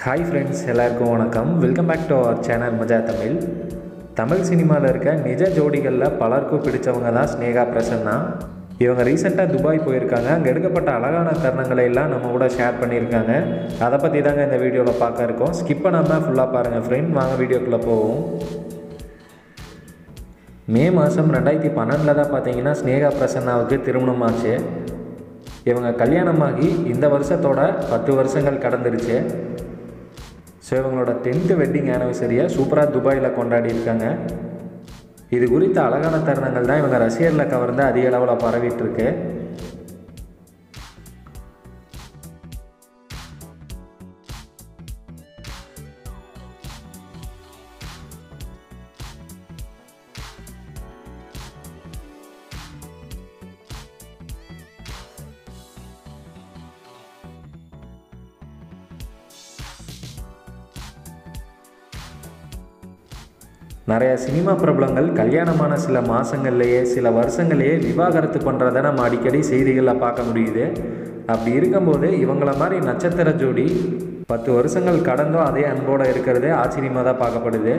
Hi friends எல்லாருக்கும் வணக்கம். Welcome back to our channel Maja Tamil. Tamil சினிமாவில் இருக்க நிஜ ஜோடிகளில் பலருக்கும் பிடிச்சவங்க தான் ஸ்னேகா பிரசன்னா. இவங்க ரீசெண்டாக துபாய் போயிருக்காங்க. அங்கே எடுக்கப்பட்ட அழகான தருணங்களை எல்லாம் நம்ம கூட ஷேர் பண்ணியிருக்காங்க. அதை பற்றி தாங்க இந்த வீடியோவில் பார்க்க இருக்கோம். ஸ்கிப் பண்ணாமல் ஃபுல்லாக பாருங்கள் ஃப்ரெண்ட் வாங்க வீடியோக்குள்ளே போவோம். மே மாதம் ரெண்டாயிரத்தி பன்னெண்டில் தான் பார்த்தீங்கன்னா ஸ்னேகா பிரசன்னாவுக்கு திருமணம் ஆச்சு. இவங்க கல்யாணமாகி இந்த வருஷத்தோட பத்து வருஷங்கள் கடந்துருச்சு. ஸோ இவங்களோட டென்த்து வெட்டிங் ஆனிவர்சரியை சூப்பராக துபாயில் கொண்டாடி இருக்காங்க இது குறித்த அழகான தருணங்கள் தான் இவங்க ரசிகர்களை கவர்ந்து அதிக அளவில் பரவிட்டு இருக்கு. நிறைய சினிமா பிரபலங்கள் கல்யாணமான சில மாதங்கள்லேயே சில வருஷங்கள்லேயே விவாகரத்து பண்ணுறத நம்ம அடிக்கடி செய்திகளில் பார்க்க முடியுது. அப்படி இருக்கும்போது இவங்கள மாதிரி நட்சத்திர ஜோடி பத்து வருஷங்கள் கடந்தும் அதே அன்போடு இருக்கிறதே ஆச்சரியமாக தான் பார்க்கப்படுது.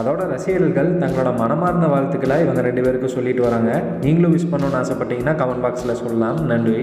அதோட ரசிகர்கள் தங்களோட மனமார்ந்த வாழ்த்துக்களை இவங்க ரெண்டு பேருக்கும் சொல்லிட்டு வராங்க. நீங்களும் விஷ் பண்ணணும்னு ஆசைப்பட்டீங்கன்னா கமெண்ட் பாக்ஸில் சொல்லலாம். நன்றி.